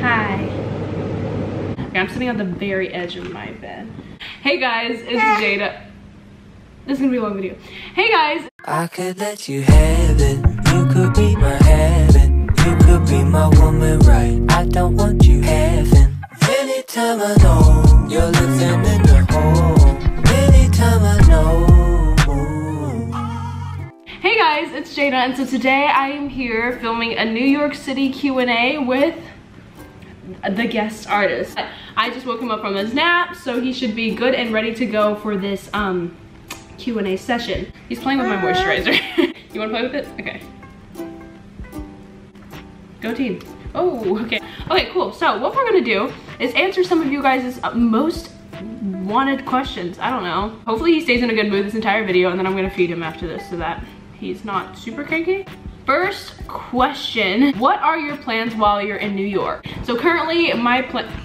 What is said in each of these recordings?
Hi. Okay, I'm sitting on the very edge of my bed. Hey guys, it's Jada. This is gonna be a long video. Hey guys. I could let you have it. You could be my heaven. You could be my woman, right? I don't want you having. Anytime I know you're living in the home. Anytime I know. Hey guys, it's Jada, and so today I am here filming a New York City Q&A with the guest artist. I just woke him up from his nap, so he should be good and ready to go for this um, Q&A session. He's playing with my moisturizer. you wanna play with it? Okay. Go team. Oh, okay. Okay, cool. So what we're gonna do is answer some of you guys' most wanted questions. I don't know. Hopefully he stays in a good mood this entire video and then I'm gonna feed him after this so that he's not super cranky. First question, what are your plans while you're in New York? So currently my plan,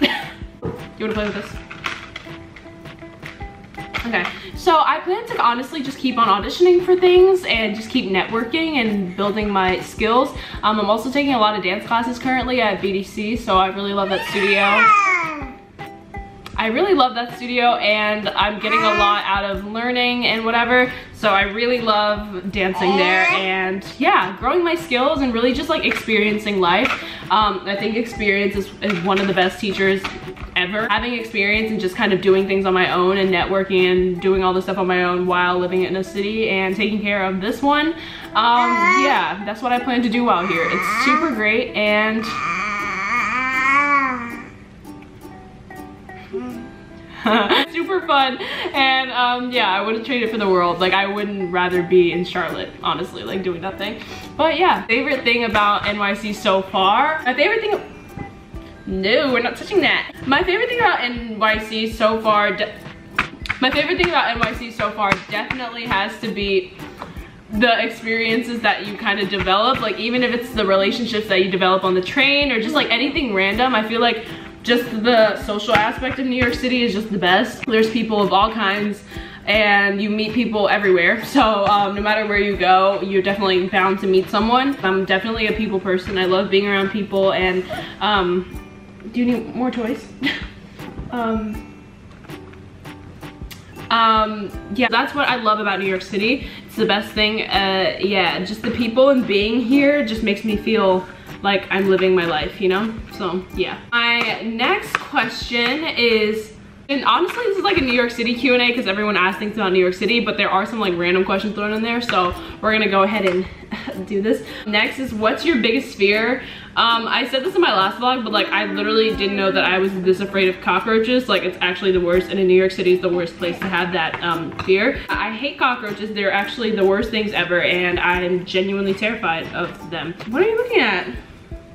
you wanna play with this? Okay, so I plan to honestly just keep on auditioning for things and just keep networking and building my skills. Um, I'm also taking a lot of dance classes currently at BDC, so I really love that studio. I really love that studio and I'm getting a lot out of learning and whatever. So I really love dancing there and yeah, growing my skills and really just like experiencing life. Um, I think experience is, is one of the best teachers ever. Having experience and just kind of doing things on my own and networking and doing all this stuff on my own while living in a city and taking care of this one. Um, yeah, that's what I plan to do while here. It's super great and super fun. And um yeah i wouldn't trade it for the world. Like i wouldn't rather be in charlotte honestly like doing nothing. But yeah favorite thing about nyc so far? My favorite thing no we're not touching that. My favorite thing about nyc so far my favorite thing about nyc so far definitely has to be the experiences that you kind of develop. Like even if it's the relationships that you develop on the train or just like anything random i feel like just the social aspect of New York City is just the best. There's people of all kinds and you meet people everywhere. So um, no matter where you go, you're definitely bound to meet someone. I'm definitely a people person. I love being around people and um, do you need more toys? um, um yeah that's what i love about new york city it's the best thing uh yeah just the people and being here just makes me feel like I'm living my life, you know? So yeah. My next question is, and honestly this is like a New York City Q&A because everyone asks things about New York City, but there are some like random questions thrown in there. So we're gonna go ahead and do this. Next is what's your biggest fear? Um, I said this in my last vlog, but like I literally didn't know that I was this afraid of cockroaches. Like it's actually the worst and in New York City is the worst place to have that um, fear. I hate cockroaches. They're actually the worst things ever and I'm genuinely terrified of them. What are you looking at?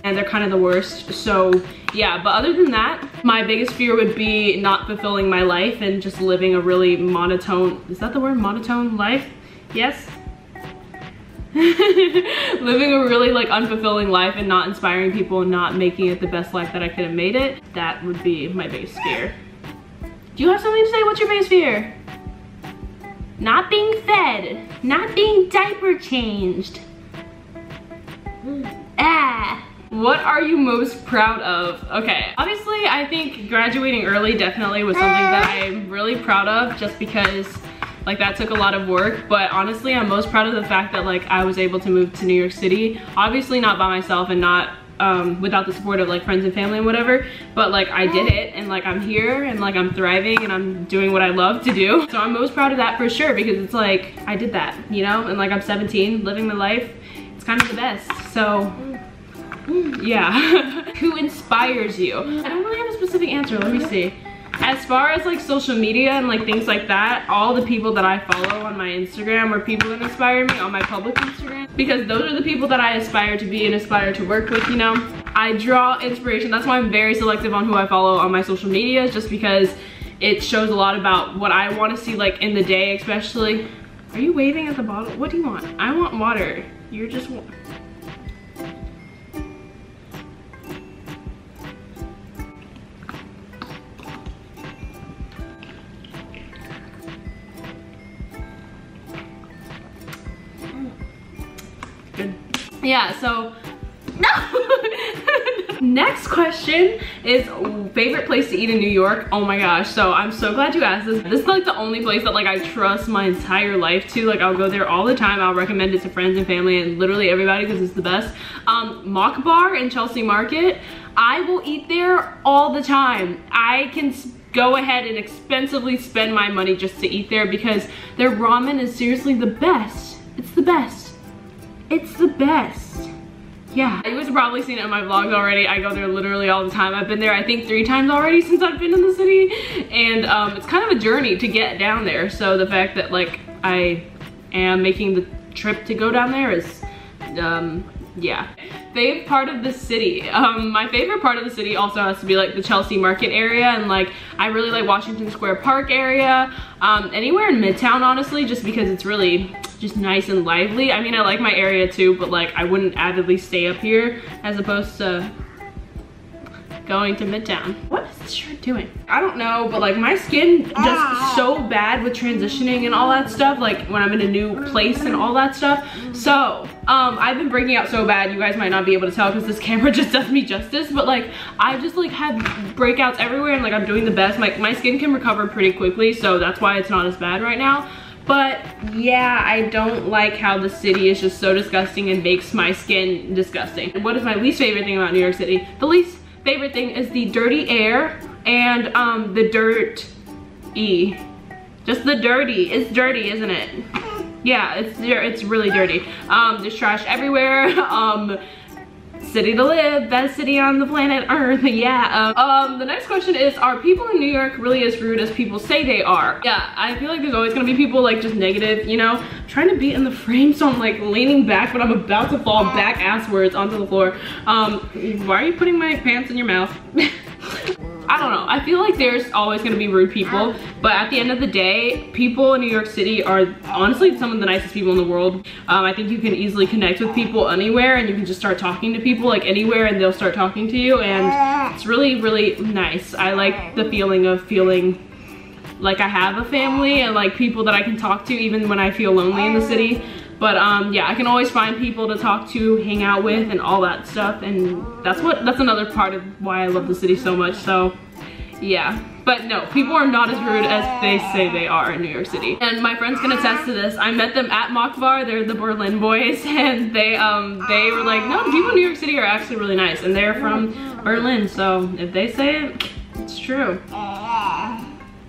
and they're kind of the worst. So yeah, but other than that, my biggest fear would be not fulfilling my life and just living a really monotone, is that the word, monotone life? Yes? living a really like unfulfilling life and not inspiring people and not making it the best life that I could have made it, that would be my biggest fear. Do you have something to say? What's your biggest fear? Not being fed, not being diaper changed. Ah. What are you most proud of? Okay, obviously I think graduating early definitely was something that I'm really proud of just because like that took a lot of work. But honestly I'm most proud of the fact that like I was able to move to New York City. Obviously not by myself and not um, without the support of like friends and family and whatever but like I did it and like I'm here and like I'm thriving and I'm doing what I love to do. So I'm most proud of that for sure because it's like I did that you know? And like I'm 17 living the life it's kind of the best. So yeah. Who inspires you? I don't really have a specific answer. Let me see. As far as like social media and like things like that, all the people that I follow on my Instagram are people that inspire me on my public Instagram because those are the people that I aspire to be and aspire to work with, you know? I draw inspiration. That's why I'm very selective on who I follow on my social media just because it shows a lot about what I want to see like in the day especially. Are you waving at the bottle? What do you want? I want water. You're just... yeah, so, no! Next question is favorite place to eat in New York. Oh my gosh, so I'm so glad you asked this. This is like the only place that like I trust my entire life to. Like I'll go there all the time. I'll recommend it to friends and family and literally everybody because it's the best. Um, Mokbar in Chelsea Market. I will eat there all the time. I can go ahead and expensively spend my money just to eat there because their ramen is seriously the best. It's the best. It's the best. Yeah, you guys have probably seen it in my vlogs already. I go there literally all the time. I've been there I think three times already since I've been in the city. And um, it's kind of a journey to get down there. So the fact that like I am making the trip to go down there is, um, yeah fave part of the city. Um, my favorite part of the city also has to be like the Chelsea Market area and like I really like Washington Square Park area. Um, anywhere in Midtown honestly just because it's really just nice and lively. I mean I like my area too but like I wouldn't avidly stay up here as opposed to going to Midtown. What is this shirt doing? I don't know, but like my skin just so bad with transitioning and all that stuff, like when I'm in a new place and all that stuff. So, um, I've been breaking out so bad, you guys might not be able to tell because this camera just does me justice, but like I've just like had breakouts everywhere and like I'm doing the best. My, my skin can recover pretty quickly, so that's why it's not as bad right now. But yeah, I don't like how the city is just so disgusting and makes my skin disgusting. What is my least favorite thing about New York City? The least favorite thing is the dirty air and um, the dirt E. Just the dirty. It's dirty, isn't it? Yeah, it's it's really dirty. Um, there's trash everywhere. Um, city to live, best city on the planet Earth. Yeah. Um, um, the next question is, are people in New York really as rude as people say they are? Yeah, I feel like there's always gonna be people like just negative, you know? I'm trying to be in the frame, so I'm like leaning back, but I'm about to fall back asswards onto the floor. Um, why are you putting my pants in your mouth? I don't know. I feel like there's always gonna be rude people, but at the end of the day, people in New York City are honestly some of the nicest people in the world. Um, I think you can easily connect with people anywhere and you can just start talking to people like anywhere and they'll start talking to you and it's really, really nice. I like the feeling of feeling like I have a family and like people that I can talk to even when I feel lonely in the city. But um, yeah, I can always find people to talk to, hang out with, and all that stuff. And that's what that's another part of why I love the city so much. So yeah. But no, people are not as rude as they say they are in New York City. And my friends can attest to this. I met them at Mokbar. They're the Berlin boys. And they um they were like, no, people in New York City are actually really nice. And they're from Berlin. So if they say it, it's true.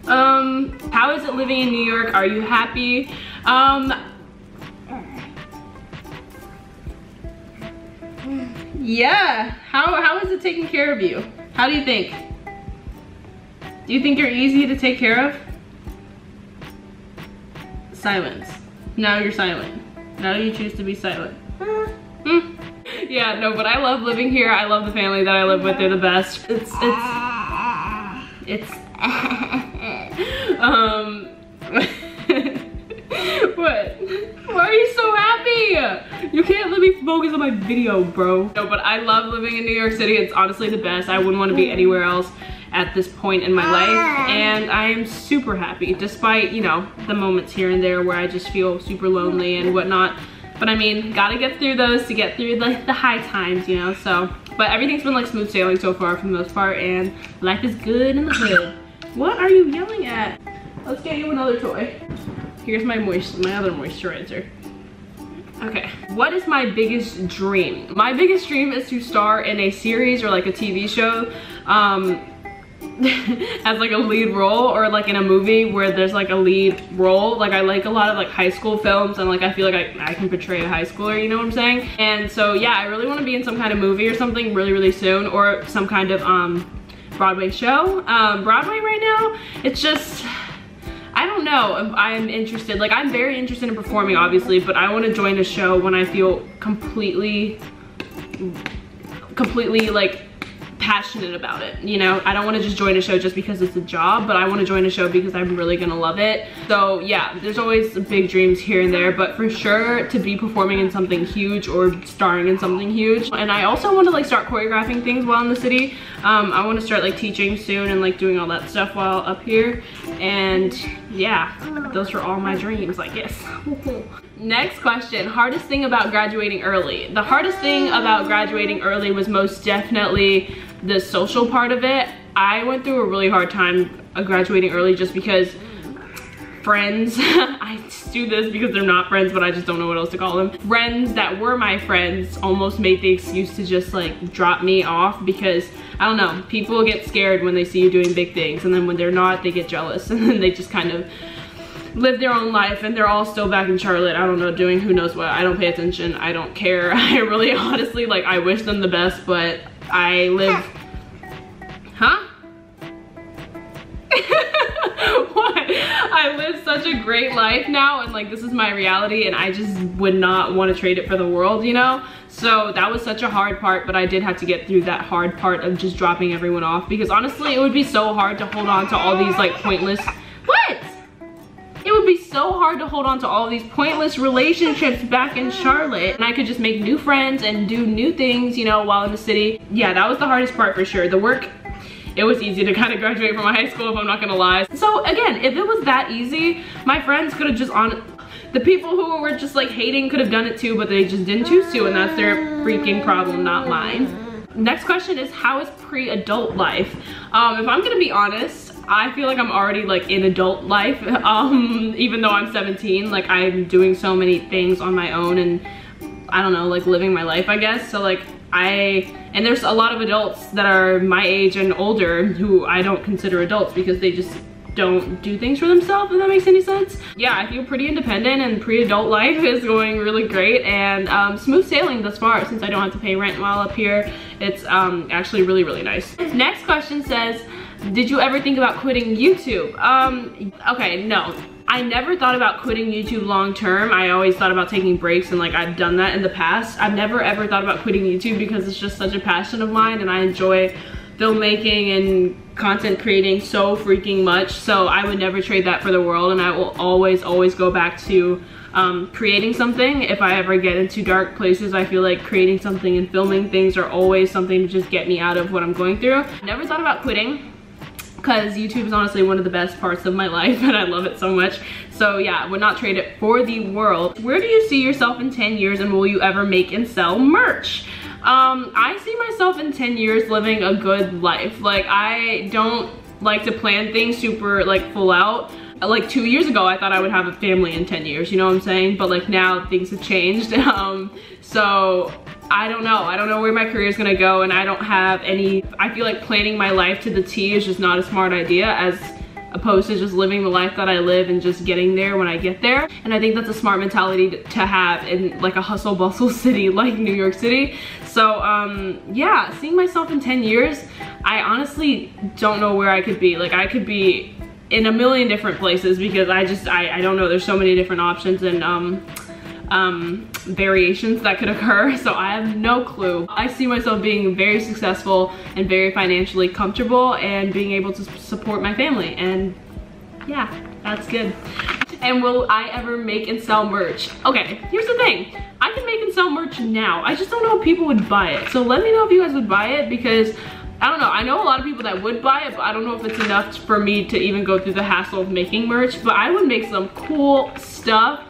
Um, how is it living in New York? Are you happy? Um, Yeah. How, how is it taking care of you? How do you think? Do you think you're easy to take care of? Silence. Now you're silent. Now you choose to be silent. Hmm. Yeah, no, but I love living here. I love the family that I live with. They're the best. It's, it's, it's, um, what? Why are you so happy? You can't let me focus on my video, bro. No, but I love living in New York City. It's honestly the best. I wouldn't want to be anywhere else at this point in my ah. life. And I am super happy, despite, you know, the moments here and there where I just feel super lonely and whatnot. But I mean, gotta get through those to get through like the high times, you know, so. But everything's been like smooth sailing so far for the most part and life is good in the hood. What are you yelling at? Let's get you another toy. Here's my moist, my other moisturizer. Okay, what is my biggest dream? My biggest dream is to star in a series or like a TV show um, as like a lead role or like in a movie where there's like a lead role. Like I like a lot of like high school films and like I feel like I, I can portray a high schooler, you know what I'm saying? And so yeah, I really wanna be in some kind of movie or something really, really soon or some kind of um, Broadway show. Um, Broadway right now, it's just, I don't know if I'm interested. Like I'm very interested in performing obviously, but I want to join a show when I feel completely, completely like passionate about it you know i don't want to just join a show just because it's a job but i want to join a show because i'm really gonna love it so yeah there's always big dreams here and there but for sure to be performing in something huge or starring in something huge and i also want to like start choreographing things while in the city Um, I want to start like teaching soon and like doing all that stuff while up here. And yeah, those were all my dreams, I guess. Next question, hardest thing about graduating early. The hardest thing about graduating early was most definitely the social part of it. I went through a really hard time uh, graduating early just because friends, I do this because they're not friends, but I just don't know what else to call them. Friends that were my friends almost made the excuse to just like drop me off because I don't know, people get scared when they see you doing big things and then when they're not, they get jealous and then they just kind of live their own life and they're all still back in Charlotte. I don't know, doing who knows what. I don't pay attention. I don't care. I really honestly, like I wish them the best, but I live, such a great life now and like this is my reality and I just would not want to trade it for the world, you know? So that was such a hard part, but I did have to get through that hard part of just dropping everyone off because honestly, it would be so hard to hold on to all these like pointless, what? It would be so hard to hold on to all these pointless relationships back in Charlotte and I could just make new friends and do new things, you know, while in the city. Yeah, that was the hardest part for sure. The work it was easy to kind of graduate from high school if I'm not gonna lie. So again, if it was that easy, my friends could have just on, the people who were just like hating could have done it too, but they just didn't choose to and that's their freaking problem, not mine. Next question is how is pre-adult life? Um, if I'm gonna be honest, I feel like I'm already like in adult life, um, even though I'm 17, like I'm doing so many things on my own and I don't know, like living my life, I guess. So like I, and there's a lot of adults that are my age and older who I don't consider adults because they just don't do things for themselves, if that makes any sense. Yeah, I feel pretty independent and pre-adult life is going really great and um, smooth sailing thus far since I don't have to pay rent while up here. It's um, actually really, really nice. Next question says, did you ever think about quitting YouTube? Um, okay, no. I never thought about quitting YouTube long term. I always thought about taking breaks and like I've done that in the past. I've never ever thought about quitting YouTube because it's just such a passion of mine and I enjoy filmmaking and content creating so freaking much. So I would never trade that for the world and I will always, always go back to um, creating something. If I ever get into dark places, I feel like creating something and filming things are always something to just get me out of what I'm going through. Never thought about quitting because YouTube is honestly one of the best parts of my life and I love it so much. So yeah, would not trade it for the world. Where do you see yourself in 10 years and will you ever make and sell merch? Um, I see myself in 10 years living a good life. Like I don't like to plan things super like full out like two years ago I thought I would have a family in 10 years you know what I'm saying but like now things have changed um so I don't know. I don't know where my career is gonna go and I don't have any, I feel like planning my life to the T is just not a smart idea as opposed to just living the life that I live and just getting there when I get there. And I think that's a smart mentality to have in like a hustle bustle city like New York City. So um, yeah, seeing myself in 10 years, I honestly don't know where I could be. Like I could be in a million different places because I just, I, I don't know, there's so many different options and um, um, variations that could occur. So I have no clue. I see myself being very successful and very financially comfortable and being able to support my family. And yeah, that's good. And will I ever make and sell merch? Okay, here's the thing. I can make and sell merch now. I just don't know if people would buy it. So let me know if you guys would buy it because I don't know. I know a lot of people that would buy it, but I don't know if it's enough for me to even go through the hassle of making merch. But I would make some cool stuff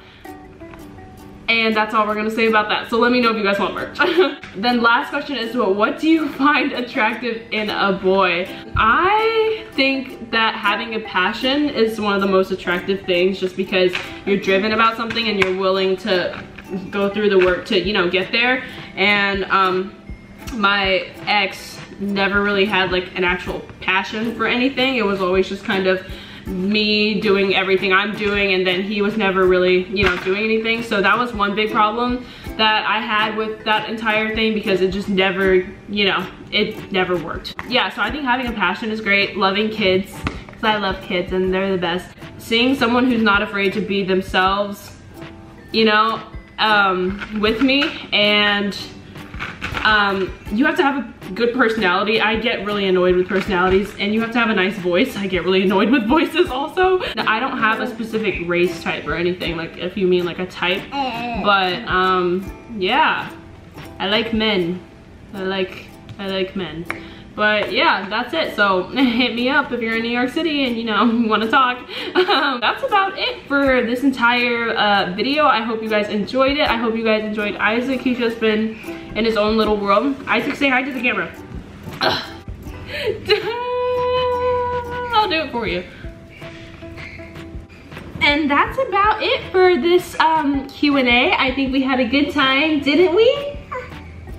and that's all we're gonna say about that. So let me know if you guys want merch. then last question is, well, what do you find attractive in a boy? I think that having a passion is one of the most attractive things just because you're driven about something and you're willing to go through the work to, you know, get there. And um, my ex never really had like an actual passion for anything. It was always just kind of me doing everything I'm doing and then he was never really, you know, doing anything. So that was one big problem that I had with that entire thing because it just never, you know, it never worked. Yeah, so I think having a passion is great. Loving kids, because I love kids and they're the best. Seeing someone who's not afraid to be themselves, you know, um, with me and um, you have to have a good personality. I get really annoyed with personalities and you have to have a nice voice. I get really annoyed with voices also. I don't have a specific race type or anything, like if you mean like a type, but um, yeah, I like men. I like, I like men. But yeah, that's it. So hit me up if you're in New York City and you know, want to talk. Um, that's about it for this entire uh, video. I hope you guys enjoyed it. I hope you guys enjoyed Isaac. He's just been in his own little world. Isaac, say hi to the camera. I'll do it for you. And that's about it for this um, Q&A. I think we had a good time, didn't we?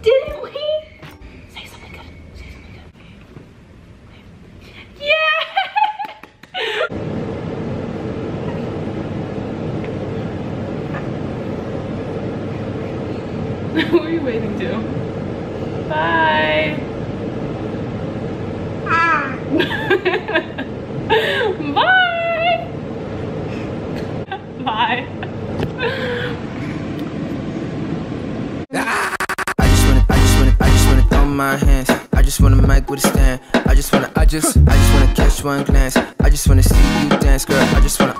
Didn't we? Say something good. Say something good. Yeah! what are you waiting to? Bye. Ah. Bye. Bye. I just wanna, I just wanna, I just wanna throw my hands. I just wanna mic with a stand. I just wanna, I just, I just wanna catch one glance. I just wanna see you dance, girl. I just wanna,